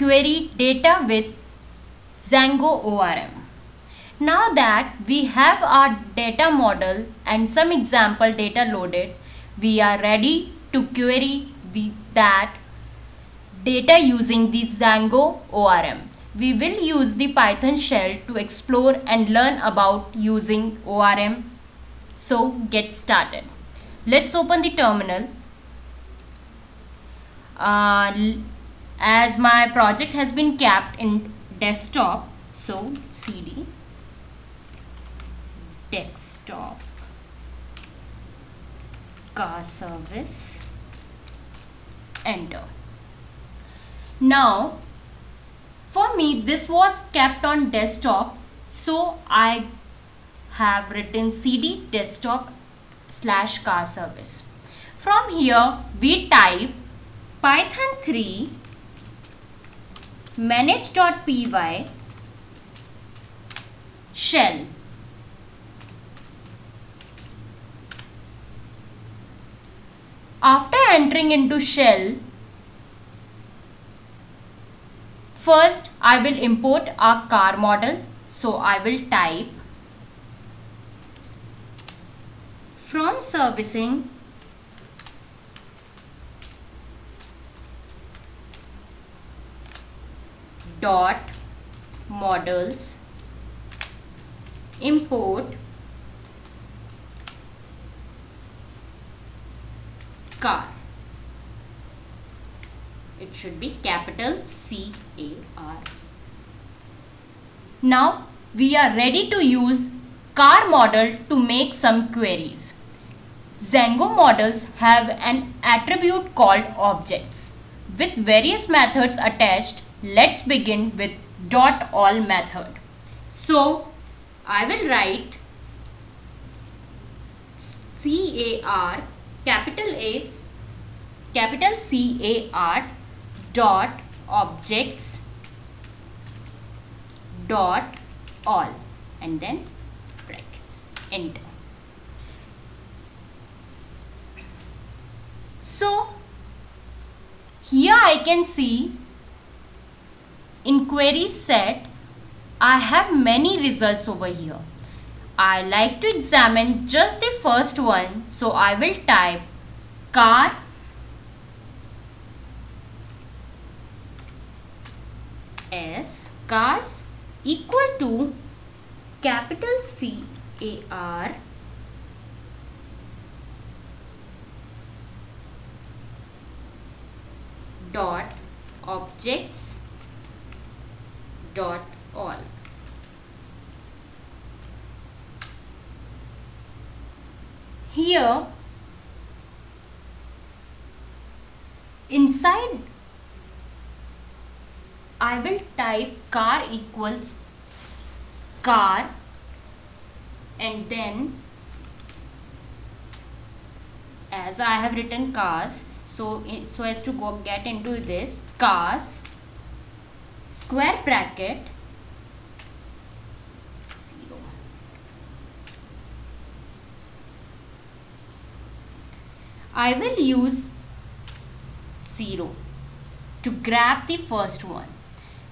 query data with Django ORM. Now that we have our data model and some example data loaded, we are ready to query the, that data using the Django ORM. We will use the Python shell to explore and learn about using ORM. So get started. Let's open the terminal. Uh, as my project has been capped in desktop, so cd desktop car service enter. Now for me this was kept on desktop so I have written cd desktop slash car service. From here we type python 3 manage.py shell After entering into shell, first I will import a car model. So I will type from servicing dot models import car. It should be capital C A R. Now we are ready to use car model to make some queries. Django models have an attribute called objects. With various methods attached, let's begin with dot all method. So I will write CAR capital A capital C A R dot objects dot all and then brackets enter so here I can see in query set I have many results over here I like to examine just the first one. So I will type car S cars equal to capital C A R dot objects dot all. Here inside I will type car equals car and then as I have written cars so so as to go get into this cars square bracket 0 I will use 0 to grab the first one.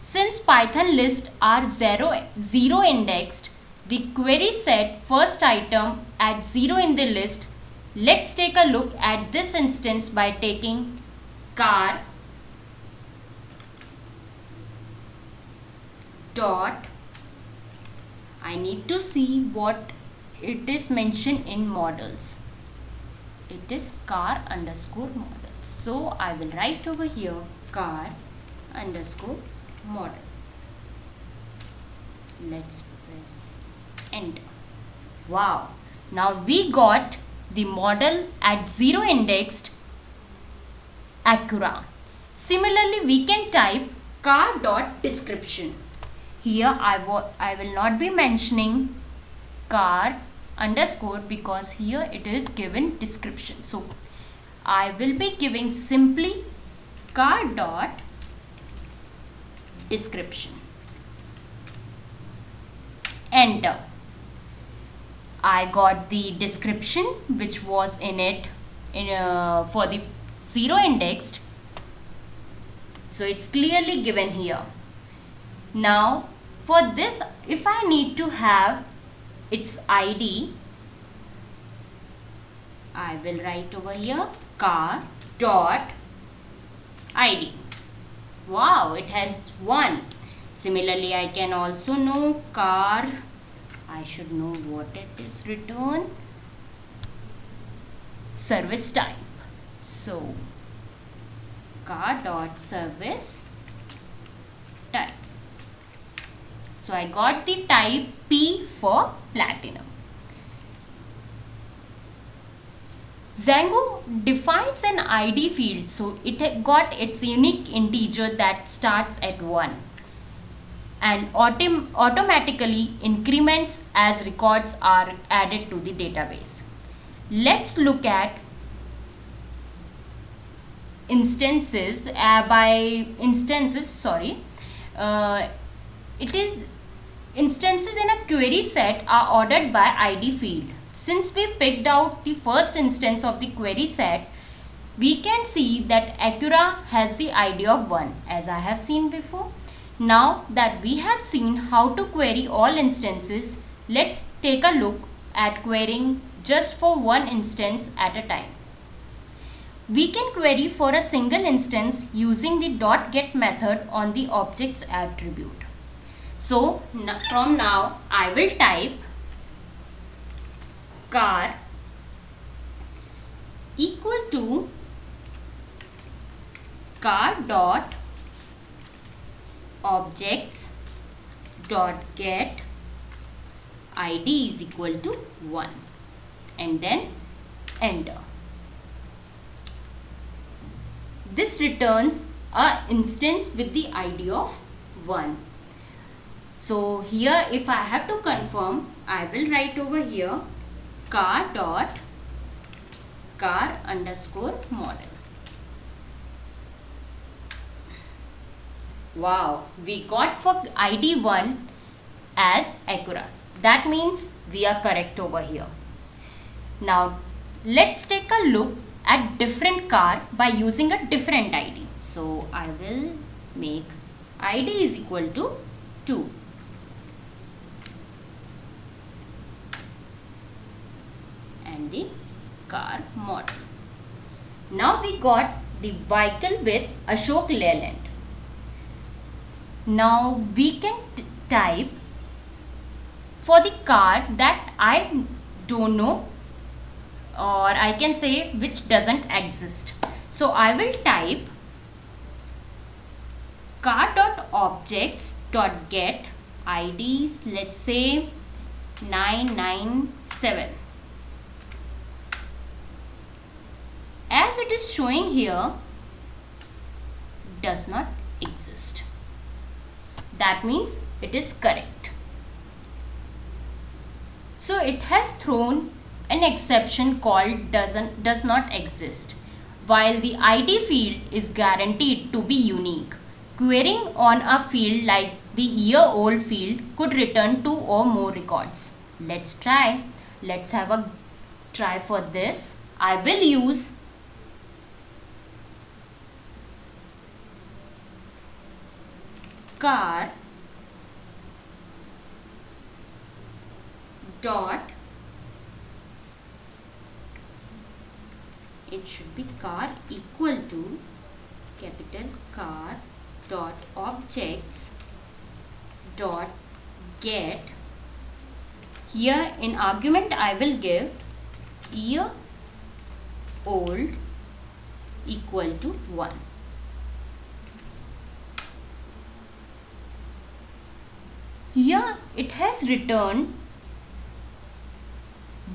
Since Python lists are 0, 0 indexed, the query set first item at 0 in the list. Let's take a look at this instance by taking car dot. I need to see what it is mentioned in models. It is car underscore model. So I will write over here car underscore model. Let's press enter. Wow. Now we got the model at 0 indexed Acura. Similarly we can type car dot description here I, I will not be mentioning car underscore because here it is given description. So I will be giving simply car dot description. Enter. I got the description which was in it in uh, for the zero indexed. So it's clearly given here. Now for this if I need to have its ID I will write over here car dot ID. Wow, it has 1. Similarly, I can also know car. I should know what it is return. Service type. So, car dot service type. So, I got the type P for platinum. Django defines an ID field so it got its unique integer that starts at 1 and autom automatically increments as records are added to the database. Let's look at instances uh, by instances sorry uh, it is instances in a query set are ordered by id field since we picked out the first instance of the query set, we can see that Acura has the ID of 1 as I have seen before. Now that we have seen how to query all instances, let's take a look at querying just for one instance at a time. We can query for a single instance using the dot .get method on the object's attribute. So from now I will type car equal to car dot objects dot get id is equal to 1 and then enter. This returns a instance with the id of 1 so here if i have to confirm i will write over here car dot car underscore model. Wow, we got for ID 1 as Acuras. That means we are correct over here. Now, let's take a look at different car by using a different ID. So, I will make ID is equal to 2. The car model. Now we got the vehicle with Ashok Leyland. Now we can type for the car that I don't know or I can say which doesn't exist. So I will type car.objects.get IDs let's say 997 as it is showing here does not exist. That means it is correct. So it has thrown an exception called doesn't does not exist while the ID field is guaranteed to be unique. Querying on a field like the year old field could return two or more records. Let's try. Let's have a try for this. I will use car dot it should be car equal to capital car dot objects dot get. Here in argument I will give year old equal to 1 Here it has returned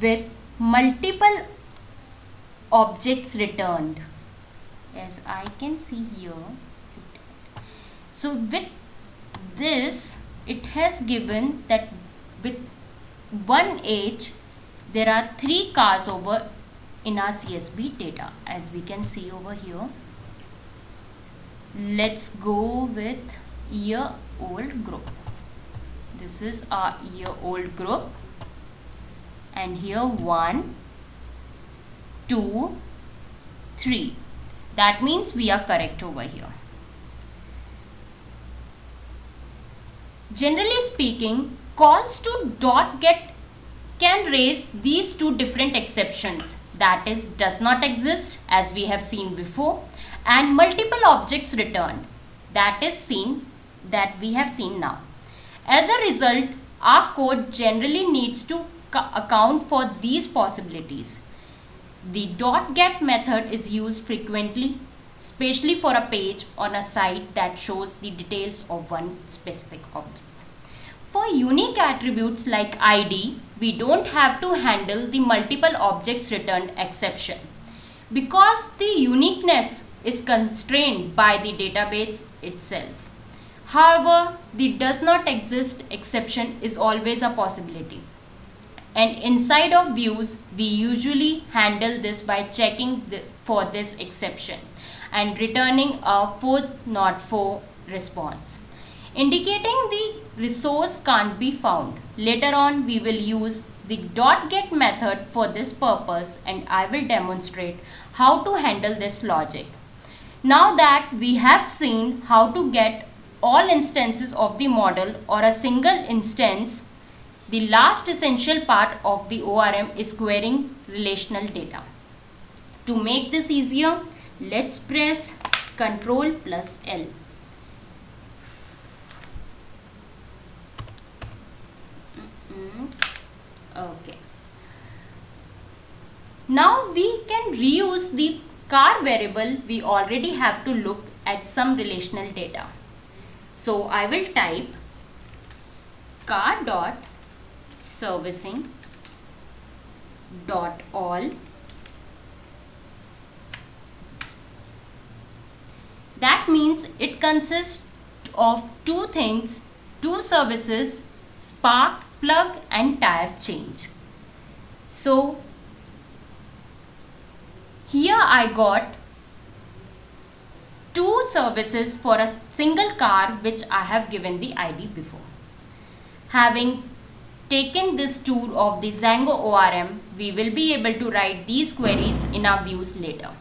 with multiple objects returned as I can see here. So with this it has given that with one age there are three cars over in our CSV data as we can see over here. Let's go with year old group this is our year old group. And here 1 2 3 that means we are correct over here. Generally speaking calls to dot get can raise these two different exceptions. That is does not exist as we have seen before and multiple objects returned. That is seen that we have seen now. As a result, our code generally needs to account for these possibilities. The dot get method is used frequently, especially for a page on a site that shows the details of one specific object. For unique attributes like ID, we don't have to handle the multiple objects returned exception. Because the uniqueness is constrained by the database itself. However, the does not exist exception is always a possibility. And inside of views, we usually handle this by checking the, for this exception and returning a fourth not for response. Indicating the resource can't be found. Later on, we will use the dot get method for this purpose and I will demonstrate how to handle this logic. Now that we have seen how to get all instances of the model or a single instance, the last essential part of the ORM is querying relational data. To make this easier, let's press Ctrl plus L. Mm-hmm. Okay. Now we can reuse the car variable we already have to look at some relational data. So I will type car dot servicing dot all. That means it consists of two things two services spark plug and tire change. So here I got services for a single car which I have given the ID before. Having taken this tour of the Django ORM, we will be able to write these queries in our views later.